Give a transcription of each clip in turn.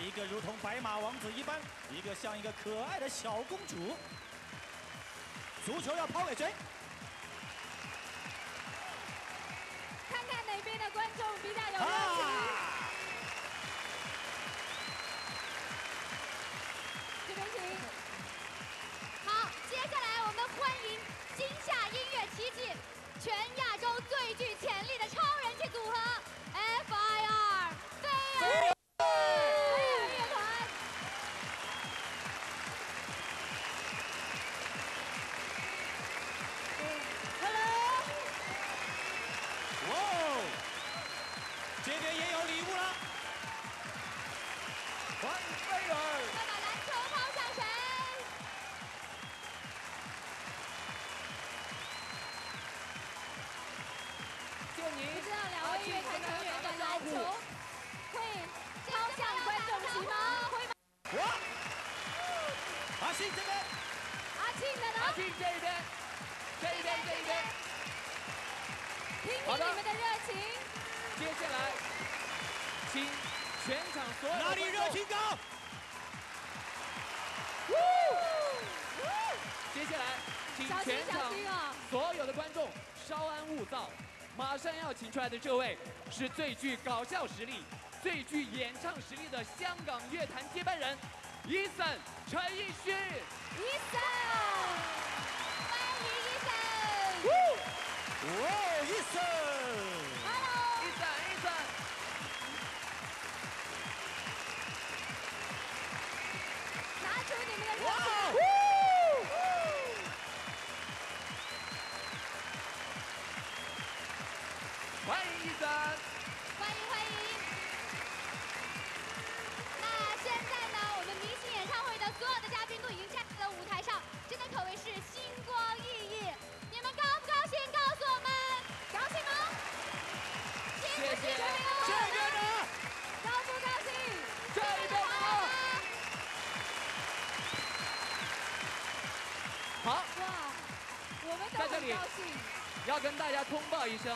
一个如同白马王子一般，一个像一个可爱的小公主。足球要抛给谁？看看哪边的观众比较有热情。这边请。好，接下来我们欢迎今夏音乐奇迹，全亚洲最具潜力的超人气组合欢迎飞儿。要把篮球抛向谁。就你不知道两位乐团成员的篮球会抛向观众席吗？会吗？哇！阿信这边，阿庆的呢？阿庆这一边，这一边，这一边。听你们的热情。接下来，请全场所有的哪里热情高？接下来，请小心小全场心哦所有的观众稍安勿躁。马上要请出来的这位是最具搞笑实力、最具演唱实力的香港乐坛接班人，Eason 陈奕迅。Eason，欢迎森。欢迎。欢迎欢迎。那现在呢，我们明星演唱会的所有的嘉宾都已经站在了舞台上，真的可谓是星光熠熠。你们高不高兴？告诉我们，高兴吗？谢谢这边呢？高不高兴？这一边呢？好，哇，我们都在这里很高兴。要跟大家通报一声，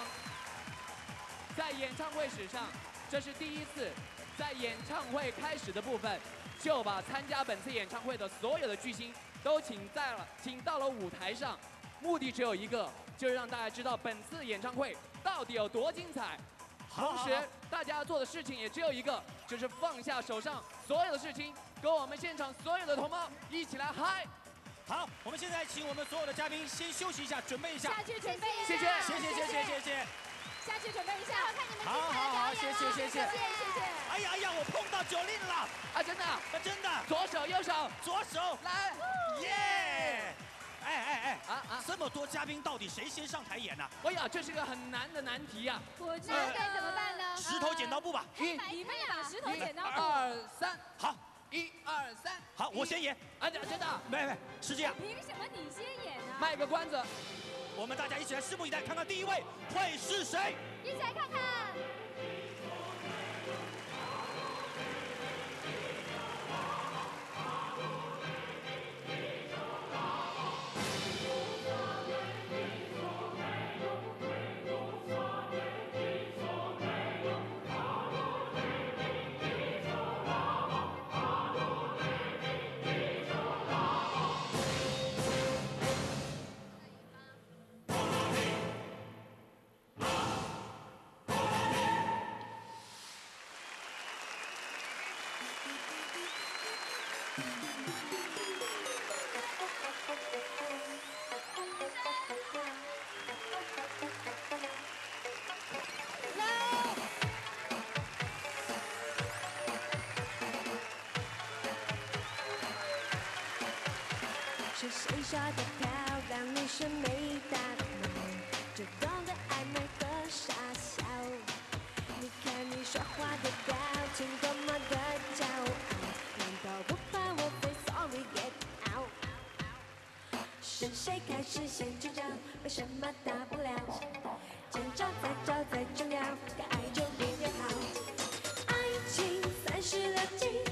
在演唱会史上，这是第一次，在演唱会开始的部分，就把参加本次演唱会的所有的巨星都请在了，请到了舞台上，目的只有一个，就是让大家知道本次演唱会到底有多精彩。同时，大家做的事情也只有一个，就是放下手上所有的事情，跟我们现场所有的同胞一起来嗨。好，我们现在请我们所有的嘉宾先休息一下，准备一下，下去准备一下。谢谢，谢谢，谢谢，谢谢。下去准备一下。我看你们精好好好，彩的表演谢谢谢谢。谢谢谢谢。哎呀哎呀，我碰到九令了，啊，真的，啊真的，左手右手，左手，来，耶！哎哎哎，啊啊！这么多嘉宾，到底谁先上台演呢？哎呀，这是个很难的难题呀、那该怎么办呢？石头剪刀布吧。一、你们俩石头剪刀布。二三，好，一二三，好，我先演。啊，真真的，没没，是这样，凭什么你先演呢？卖个关子，我们大家一起来拭目以待，看看第一位会是谁。一起来看看。是谁说的？是谁开始先紧张？没什么大不了，见招拆招最重要，敢爱就别人好。爱情三十六计，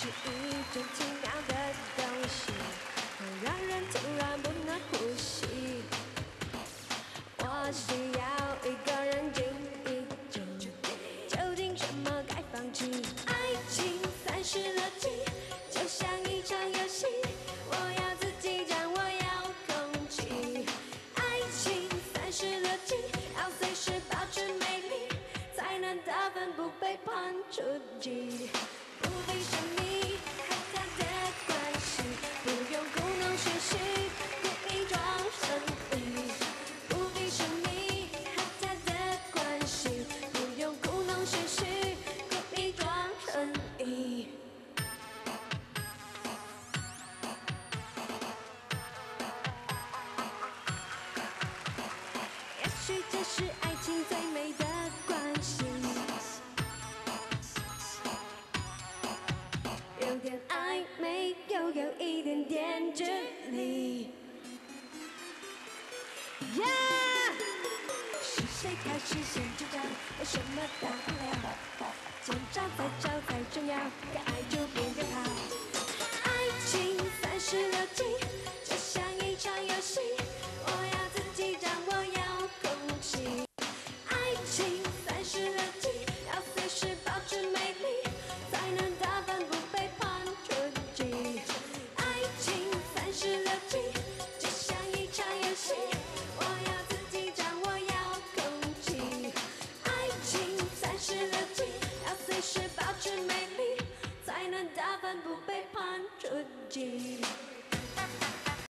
she is. g 不必声明谁开始先出招有什么大不了见招拍招才重要敢爱就不要跑爱情三十六计